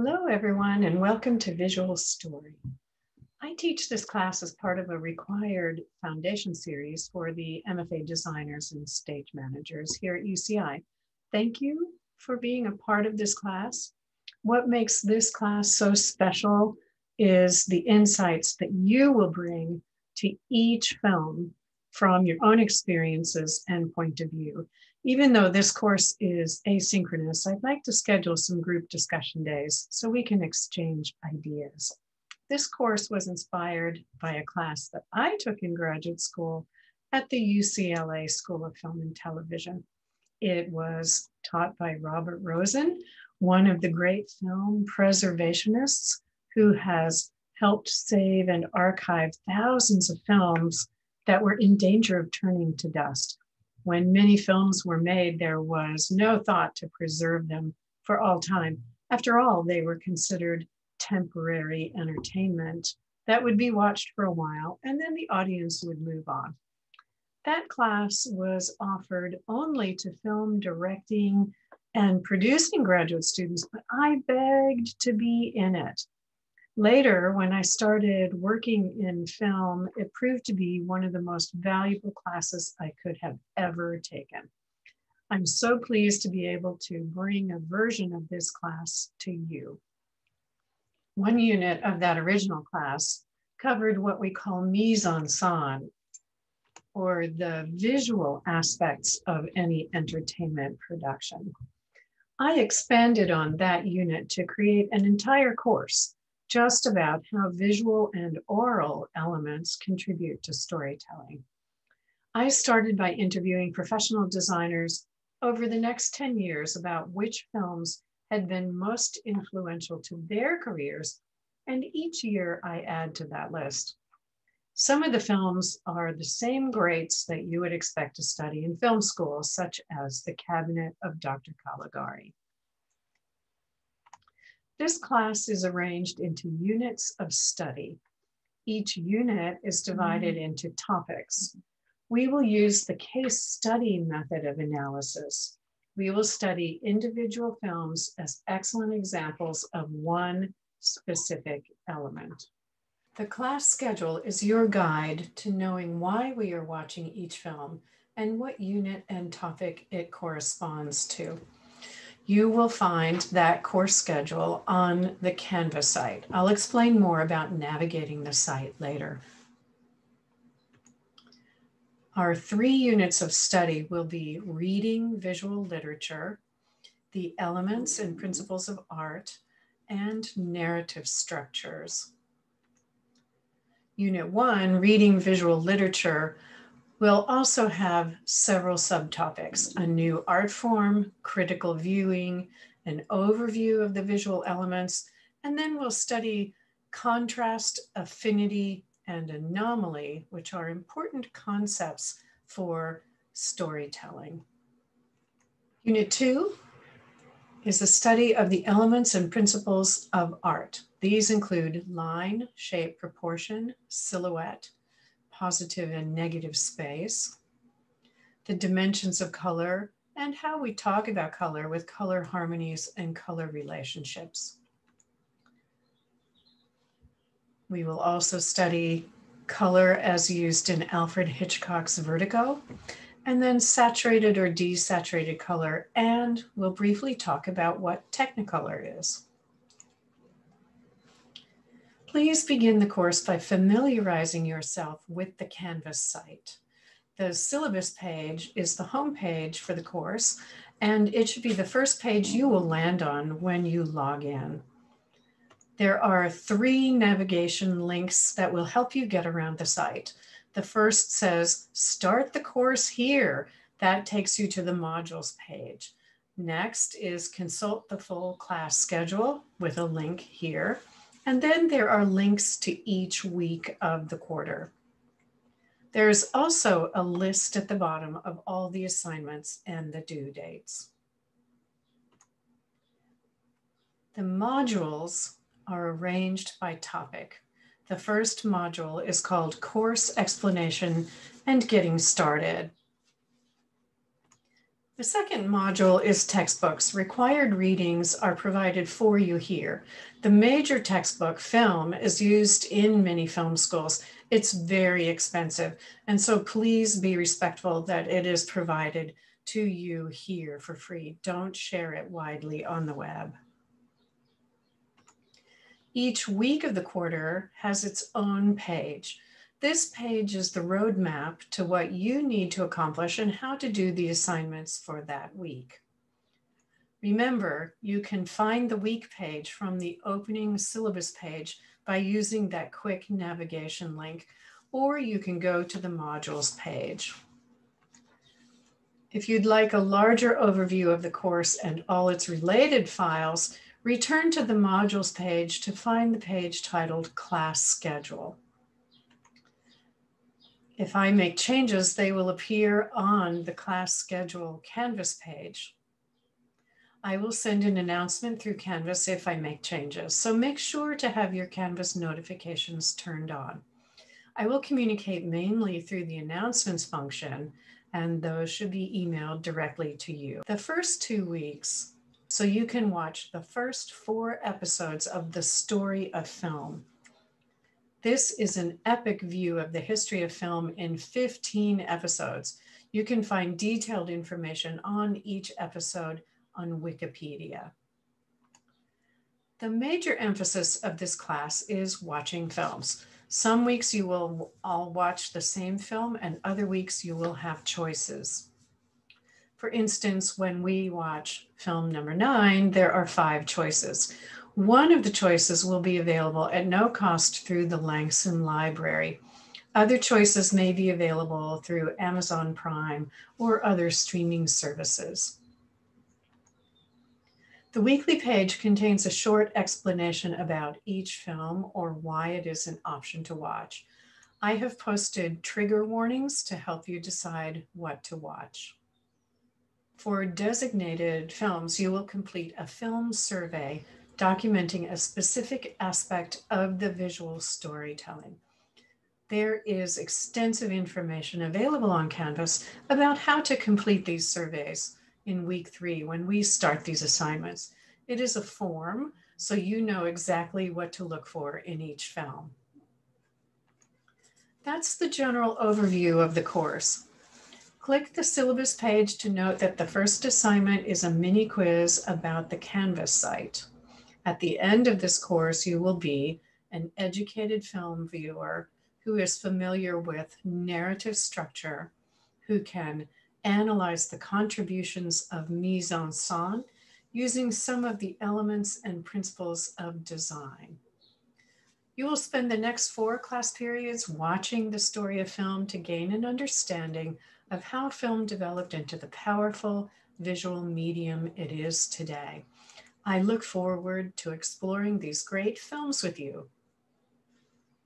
Hello, everyone, and welcome to Visual Story. I teach this class as part of a required foundation series for the MFA designers and stage managers here at UCI. Thank you for being a part of this class. What makes this class so special is the insights that you will bring to each film from your own experiences and point of view. Even though this course is asynchronous, I'd like to schedule some group discussion days so we can exchange ideas. This course was inspired by a class that I took in graduate school at the UCLA School of Film and Television. It was taught by Robert Rosen, one of the great film preservationists who has helped save and archive thousands of films that were in danger of turning to dust. When many films were made, there was no thought to preserve them for all time. After all, they were considered temporary entertainment that would be watched for a while and then the audience would move on. That class was offered only to film directing and producing graduate students, but I begged to be in it. Later, when I started working in film, it proved to be one of the most valuable classes I could have ever taken. I'm so pleased to be able to bring a version of this class to you. One unit of that original class covered what we call mise en scène, or the visual aspects of any entertainment production. I expanded on that unit to create an entire course just about how visual and oral elements contribute to storytelling. I started by interviewing professional designers over the next 10 years about which films had been most influential to their careers, and each year I add to that list. Some of the films are the same greats that you would expect to study in film school, such as The Cabinet of Dr. Caligari. This class is arranged into units of study. Each unit is divided mm-hmm. into topics. We will use the case study method of analysis. We will study individual films as excellent examples of one specific element. The class schedule is your guide to knowing why we are watching each film and what unit and topic it corresponds to you will find that course schedule on the Canvas site. I'll explain more about navigating the site later. Our three units of study will be reading visual literature, the elements and principles of art, and narrative structures. Unit one, reading visual literature, We'll also have several subtopics, a new art form, critical viewing, an overview of the visual elements, and then we'll study contrast, affinity, and anomaly, which are important concepts for storytelling. Unit two is a study of the elements and principles of art. These include line, shape, proportion, silhouette, positive and negative space, the dimensions of color, and how we talk about color with color harmonies and color relationships. We will also study color as used in Alfred Hitchcock's Vertigo, and then saturated or desaturated color, and we'll briefly talk about what Technicolor is. Please begin the course by familiarizing yourself with the Canvas site. The syllabus page is the home page for the course, and it should be the first page you will land on when you log in. There are three navigation links that will help you get around the site. The first says, start the course here. That takes you to the modules page. Next is consult the full class schedule with a link here. And then there are links to each week of the quarter. There's also a list at the bottom of all the assignments and the due dates. The modules are arranged by topic. The first module is called Course Explanation and Getting Started. The second module is textbooks. Required readings are provided for you here. The major textbook, film, is used in many film schools. It's very expensive. And so please be respectful that it is provided to you here for free. Don't share it widely on the web. Each week of the quarter has its own page. This page is the roadmap to what you need to accomplish and how to do the assignments for that week. Remember, you can find the week page from the opening syllabus page by using that quick navigation link, or you can go to the modules page. If you'd like a larger overview of the course and all its related files, return to the modules page to find the page titled Class Schedule. If I make changes, they will appear on the class schedule Canvas page. I will send an announcement through Canvas if I make changes, so make sure to have your Canvas notifications turned on. I will communicate mainly through the announcements function, and those should be emailed directly to you. The first two weeks, so you can watch the first four episodes of the story of film. This is an epic view of the history of film in 15 episodes. You can find detailed information on each episode on Wikipedia. The major emphasis of this class is watching films. Some weeks you will all watch the same film and other weeks you will have choices. For instance, when we watch film number nine, there are five choices. One of the choices will be available at no cost through the Langson Library. Other choices may be available through Amazon Prime or other streaming services. The weekly page contains a short explanation about each film or why it is an option to watch. I have posted trigger warnings to help you decide what to watch. For designated films, you will complete a film survey documenting a specific aspect of the visual storytelling. There is extensive information available on Canvas about how to complete these surveys in week three when we start these assignments. It is a form, so you know exactly what to look for in each film. That's the general overview of the course. Click the syllabus page to note that the first assignment is a mini quiz about the Canvas site. At the end of this course, you will be an educated film viewer who is familiar with narrative structure, who can analyze the contributions of mise en scène using some of the elements and principles of design. You will spend the next four class periods watching the story of film to gain an understanding of how film developed into the powerful visual medium it is today. I look forward to exploring these great films with you